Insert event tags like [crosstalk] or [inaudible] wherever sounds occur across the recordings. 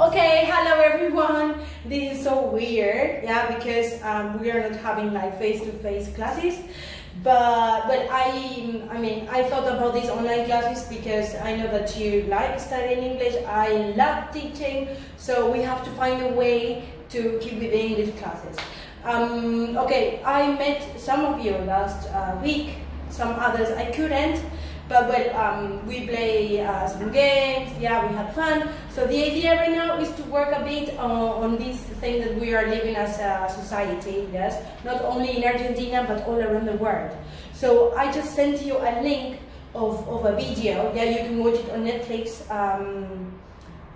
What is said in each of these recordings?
Okay, hello everyone. This is so weird, yeah, because um, we are not having like face-to-face -face classes. But but I I mean I thought about these online classes because I know that you like studying English. I love teaching, so we have to find a way to keep with the English classes. Um, okay, I met some of you last uh, week. Some others I couldn't. But well, um, we play uh, some games, yeah, we had fun. So the idea right now is to work a bit on, on this thing that we are living as a society, yes? Not only in Argentina, but all around the world. So I just sent you a link of, of a video, yeah, you can watch it on Netflix. Um,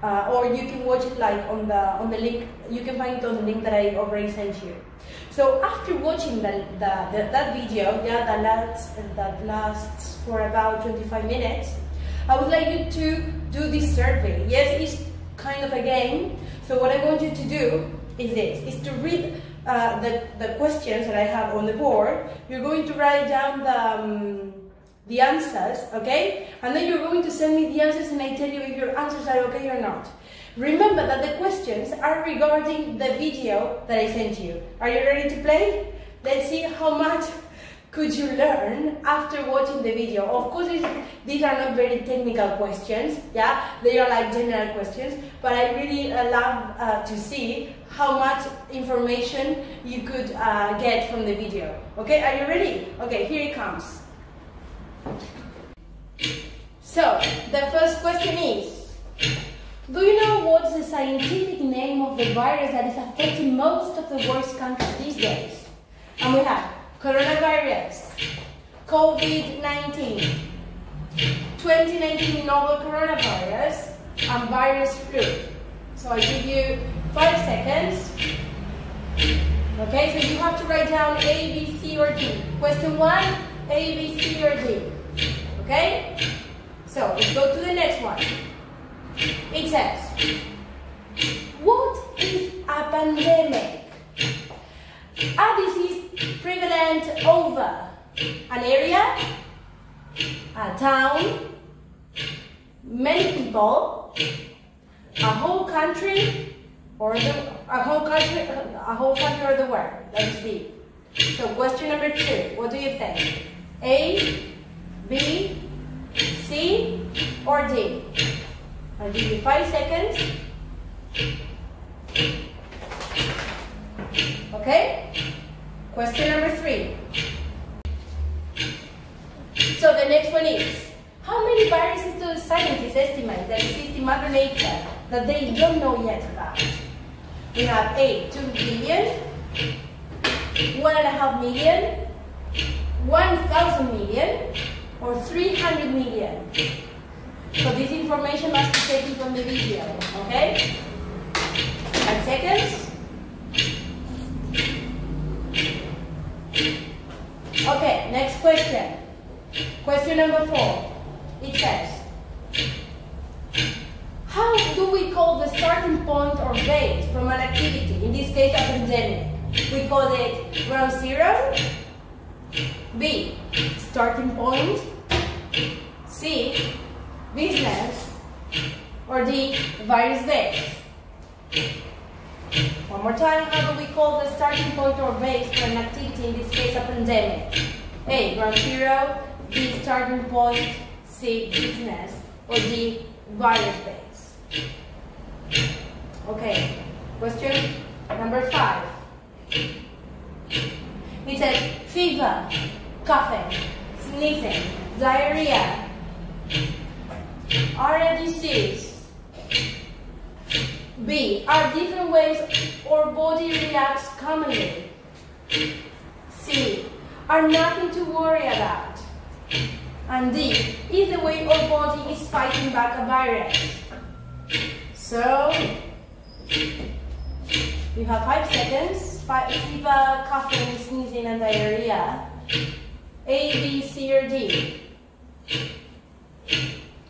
uh, or you can watch it like on the on the link. You can find it on the link that I already sent you. So after watching the, the, the that video, yeah, that last that lasts for about 25 minutes, I would like you to do this survey. Yes, it's kind of a game. So what I want you to do is this: is to read uh, the the questions that I have on the board. You're going to write down the. Um, the answers, okay? And then you're going to send me the answers and I tell you if your answers are okay or not. Remember that the questions are regarding the video that I sent you. Are you ready to play? Let's see how much could you learn after watching the video. Of course, these are not very technical questions, yeah? They are like general questions, but I really uh, love uh, to see how much information you could uh, get from the video. Okay, are you ready? Okay, here it comes. So, the first question is, do you know what's the scientific name of the virus that is affecting most of the world's countries these days? And we have coronavirus, COVID-19, 2019 novel coronavirus, and virus flu. So I give you five seconds. Okay, so you have to write down A, B, C, or D. Question one, A, B, C, or D. Okay? So let's go to the next one. It says, what is a pandemic? A disease prevalent over an area, a town, many people, a whole country, or the, a whole country, a whole country or the world. Let's see. So question number two, what do you think? A, B, C, or D? I'll give you five seconds. Okay? Question number three. So the next one is, how many viruses do scientists estimate that exist in Mother Nature that they don't know yet about? We have A, 2 billion, 1.5 million, 1,000 million, or 300 million. So this information must be taken from the video, okay? Five seconds. Okay, next question. Question number four. It says, how do we call the starting point or base from an activity, in this case a pandemic? We call it ground zero, B, starting point, C, business, or D, virus base. One more time, how do we call the starting point or base for an activity, in this case a pandemic? A, ground zero, B, starting point, C, business, or the virus base. Okay, question number five. It says fever, coughing, sneezing, diarrhea are disease. B. Are different ways our body reacts commonly. C. Are nothing to worry about. And D. Is the way our body is fighting back a virus. So, you have five seconds. Five, Fever, coughing, sneezing, and diarrhea. A, B, C, or D?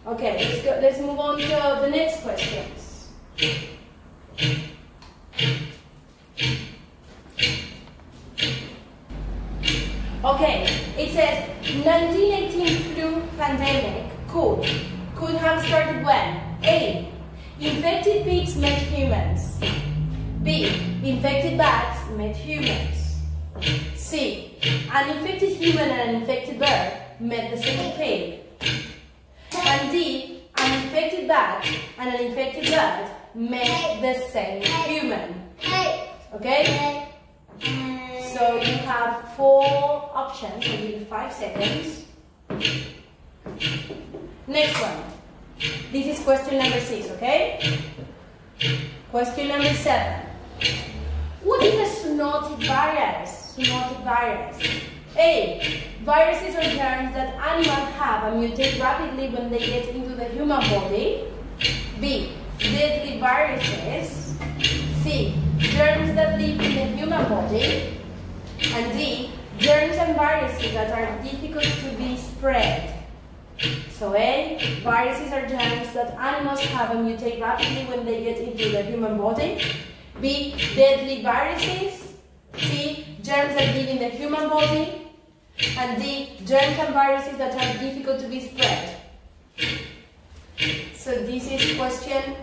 Okay, let's go. Let's move on to the next questions. Okay, it says 1918 flu pandemic could could have started when? A. infected pigs met humans. B. Infected bats met humans. C. An infected human and an infected bird met the same pig. And D. An infected bat and an infected bird met the same human. Okay? So you have four options, you five seconds. Next one. This is question number six, okay? Question number seven. What is a zoonotic virus? Zoonotic virus. A. Viruses or germs that animals have and mutate rapidly when they get into the human body. B. Deadly viruses. C. Germs that live in the human body. And D. Germs and viruses that are difficult to be spread. So A, viruses are germs that animals have and mutate rapidly when they get into the human body. B, deadly viruses. C, germs that live in the human body. And D, germs and viruses that are difficult to be spread. So this is question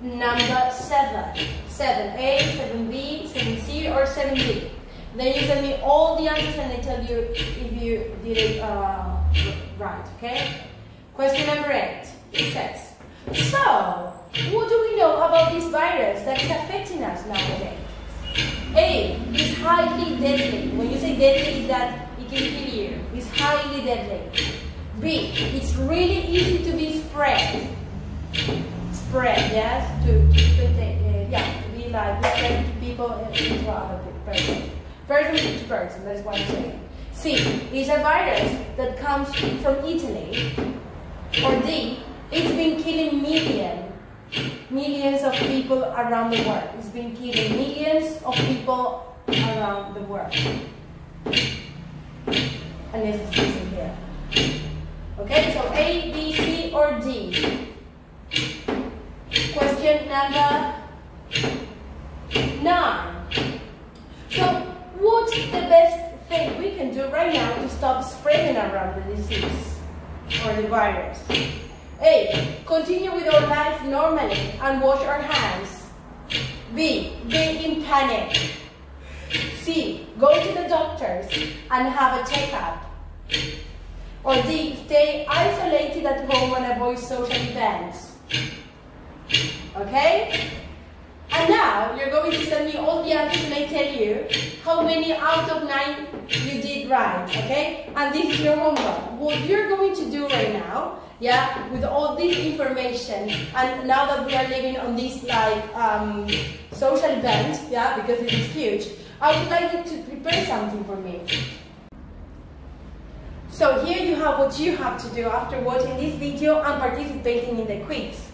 number 7. 7A, 7B, 7C or 7D. Then you tell me all the answers and they tell you if you did it uh, right, okay? Question number 8. It says, so, what do we know about this virus that is affecting us nowadays? A. It's highly deadly. When you say deadly, is that it can kill you. It's highly deadly. B. It's really easy to be spread. Spread, yes? To, to, uh, yeah, to be like spread to people into other person. Person to person, that's what I'm saying. C. It's a virus that comes from Italy. Or D. It's been killing millions, millions of people around the world. It's been killing millions of people around the world. And this is using here. Okay, so A, B, C, or D. Question number nine. So, what's the best thing we can do right now to stop spreading around the disease or the virus? A. Continue with our life normally and wash our hands. B. Be in panic. C. Go to the doctors and have a checkup. Or D. Stay isolated at home and avoid social events. Okay? And now you're going to send me all the answers and I tell you how many out of nine you did right, okay? And this is your homework. What you're going to do right now, yeah, with all this information, and now that we are living on this like um, social event, yeah, because it is huge, I would like you to prepare something for me. So here you have what you have to do after watching this video and participating in the quiz.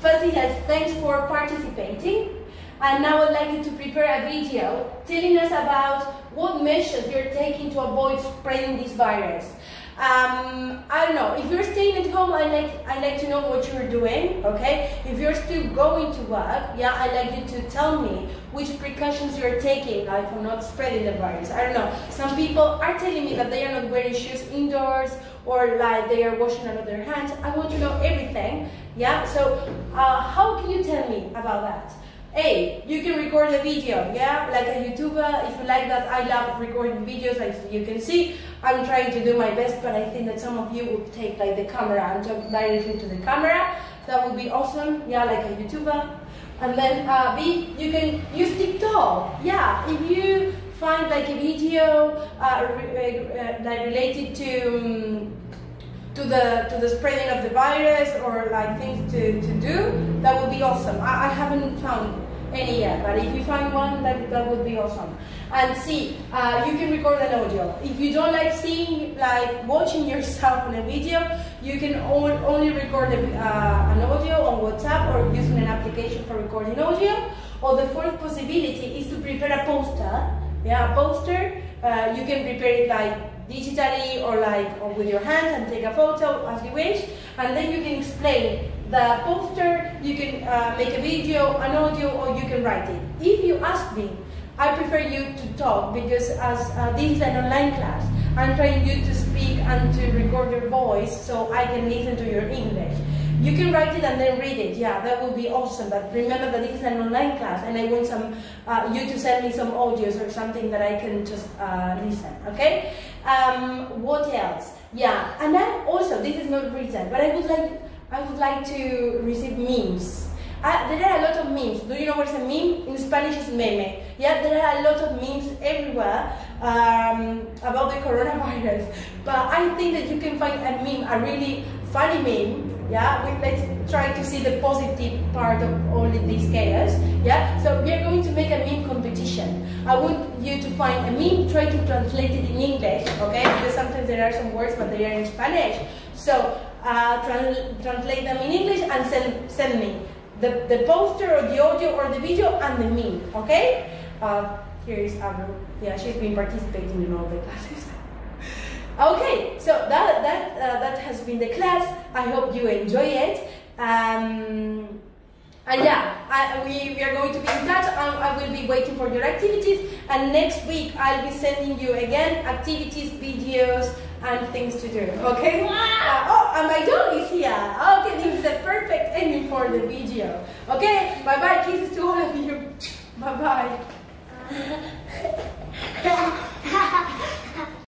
First it thanks for participating. And now I'd like you to prepare a video telling us about what measures you're taking to avoid spreading this virus. Um, I don't know, if you're staying at home, I like, I like to know what you're doing, okay? If you're still going to work, yeah, I'd like you to tell me which precautions you're taking, like for not spreading the virus. I don't know, some people are telling me that they are not wearing shoes indoors, or like they are washing out of their hands. I want to know everything, yeah? So, uh, how can you tell me about that? A, you can record a video, yeah, like a YouTuber, if you like that, I love recording videos, as you can see, I'm trying to do my best, but I think that some of you will take like the camera and talk directly to the camera, that would be awesome, yeah, like a YouTuber. And then uh, B, you can use TikTok, yeah, if you find like a video uh, re uh, that related to um, to the to the spreading of the virus or like things to, to do, that would be awesome. I, I haven't found any yet, but if you find one, that, that would be awesome. And see, uh, you can record an audio. If you don't like seeing, like watching [laughs] yourself in a video, you can only record a, uh, an audio on WhatsApp or using an application for recording audio. Or the fourth possibility is to prepare a poster. Yeah, poster. Uh, you can prepare it like digitally or like or with your hands and take a photo as you wish and then you can explain the poster, you can uh, make a video, an audio, or you can write it. If you ask me, I prefer you to talk because as uh, this is an online class, I'm trying you to speak and to record your voice so I can listen to your English. You can write it and then read it. Yeah, that would be awesome. But remember that it is an online class, and I want some uh, you to send me some audios or something that I can just uh, listen. Okay. Um, what else? Yeah, and then also this is not written, but I would like I would like to receive memes. Uh, there are a lot of memes. Do you know what's a meme? In Spanish, it's meme. Yeah, there are a lot of memes everywhere um, about the coronavirus. But I think that you can find a meme, a really funny meme. Yeah, we, let's try to see the positive part of all of this chaos. Yeah, so we are going to make a meme competition. I want you to find a meme, try to translate it in English, okay? Because sometimes there are some words, but they are in Spanish. So uh, translate them in English and send, send me the, the poster or the audio or the video and the meme, okay? Uh, here is Avril. Yeah, she's been participating in all the classes. [laughs] okay, so that, that, uh, that has been the class. I hope you enjoy it. Um, and yeah, I, we, we are going to be in touch. I, I will be waiting for your activities. And next week, I'll be sending you again activities, videos, and things to do. Okay? Uh, oh, and my dog is here. Okay, this is the perfect ending for the video. Okay? Bye bye. Kisses to all of you. [laughs] Bye bye. [laughs]